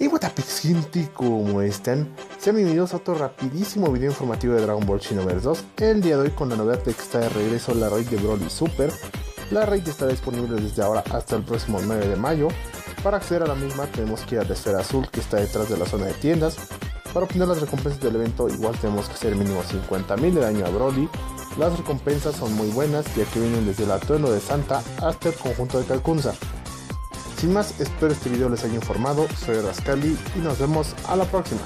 Y Watapix gente, ¿cómo están? Sean bienvenidos a otro rapidísimo video informativo de Dragon Ball Xenoverse 2 El día de hoy con la novedad de que está de regreso la raid de Broly Super. La raid estará disponible desde ahora hasta el próximo 9 de mayo. Para acceder a la misma tenemos que ir a la esfera azul que está detrás de la zona de tiendas. Para obtener las recompensas del evento igual tenemos que hacer mínimo 50.000 de daño a Broly. Las recompensas son muy buenas ya que vienen desde el atuendo de Santa hasta el conjunto de Calcunza sin más, espero este video les haya informado, soy Rascali y nos vemos a la próxima.